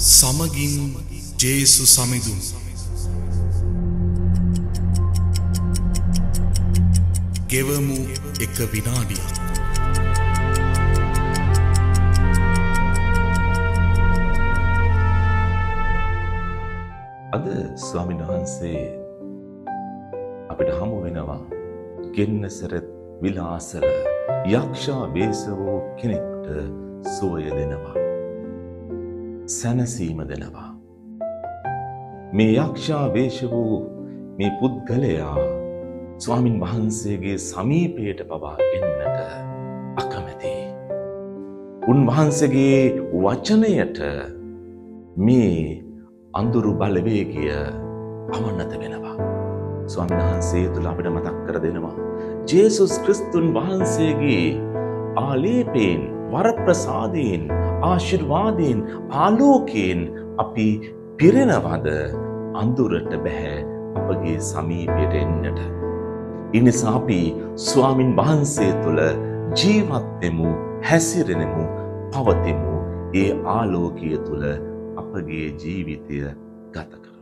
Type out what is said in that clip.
සමගින් ජේසු සමිඳුන් ගෙවමු එක විනාඩියක් අද ස්වාමීන් වහන්සේ අපිට හමු වෙනවා ගෙන්නසරත් විලාසල යක්ෂා වේස වූ කෙනෙක්ට සුවය දෙනවා. සැනසීම දෙනවා. මේ යක්ෂා වේශ වූ මේ පුද්ගලයා ස්වාමින් වහන්සේගේ සමීපයට පවා එන්නට අකමැති. උන්වහන්සේගේ වචනයට මේ අඳුරු බලවේගය අවන්නත වෙනවා. ස්වාමීන් වහන්සේ තුළ අපිට මතක් කර දෙනවා. ජේසුස් ක්‍රිස්තුන් වහන්සේගේ ආලේපයෙන් වරප්‍රසාදයෙන් ආශිර්වාදයෙන් ආලෝකයෙන් අපි පිරෙනවද අඳුරට බැහැ අපගේ සමීපයට එන්නට. ඉනිසා අපි ස්වාමින් වහන්සේ තුළ ජීවත්වෙමු හැසිරෙනමු පවතිමු ඒ ආලෝකය තුළ අපගේ ජීවිතය ගත කර.